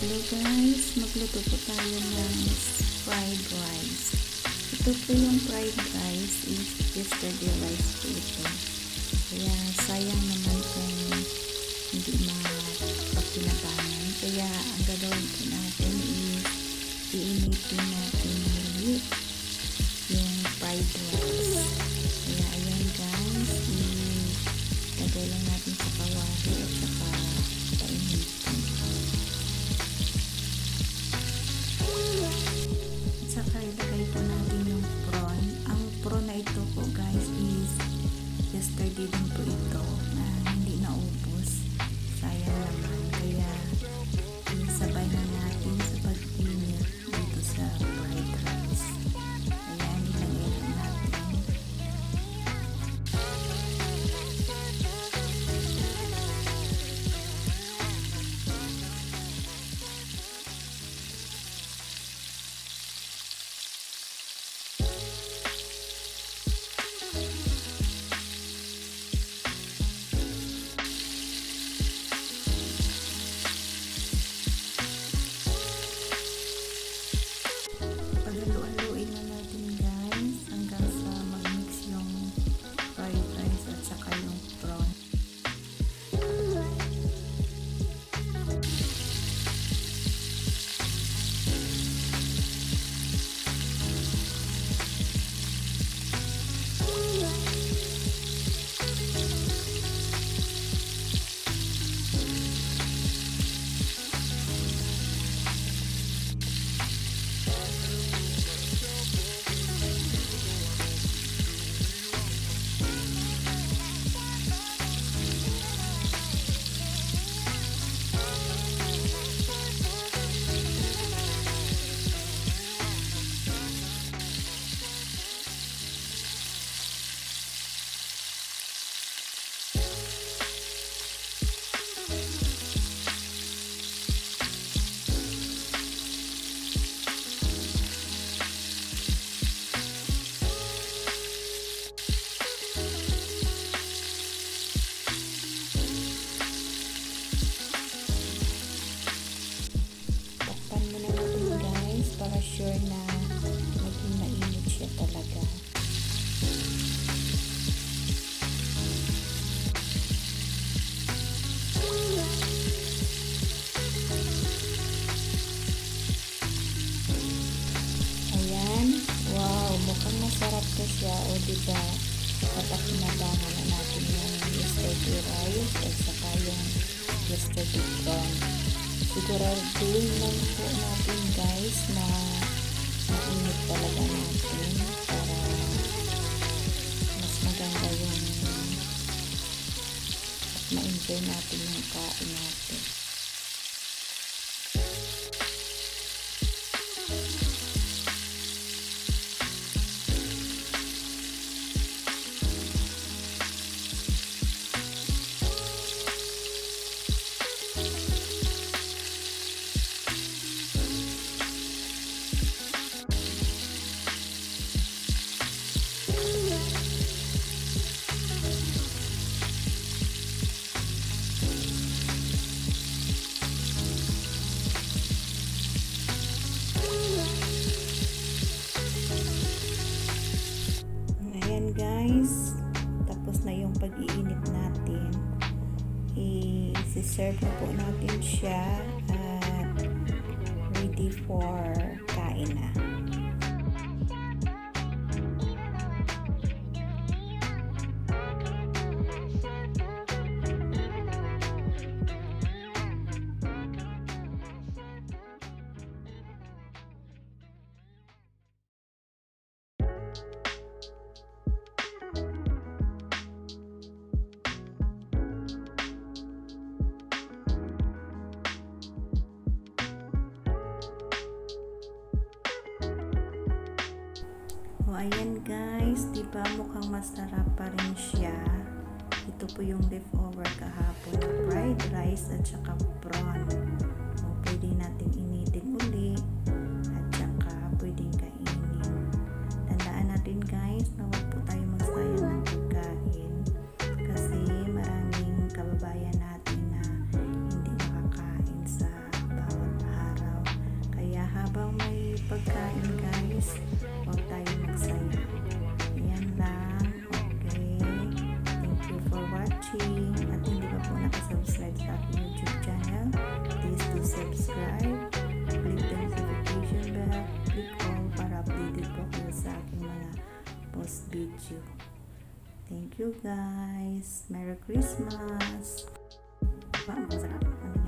guys, magluto po tayo ng fried rice. Ito po yung fried rice is yesterday rice po ito. Ilagay po natin yung prawn. Ang prawn na ito po guys is yesterday din po ito na na maging mainit siya talaga. Ayan. Wow, mukhang masarap to siya. O diba, papakinabangan na natin yung yesterday rice at saka yung yesterday prawn. Siguraduhin lang po natin guys na mainit talaga natin para mas maganda yung at ma-enjoy natin yung kain guys, tapos na yung pag-iinit natin. I-serve na po natin siya at ready for O ayan guys, di ba mukhang masarap pa rin siya. Ito po yung leftover kahapon na fried rice at saka prawn. Post video. Thank you guys. Merry Christmas. Masarap.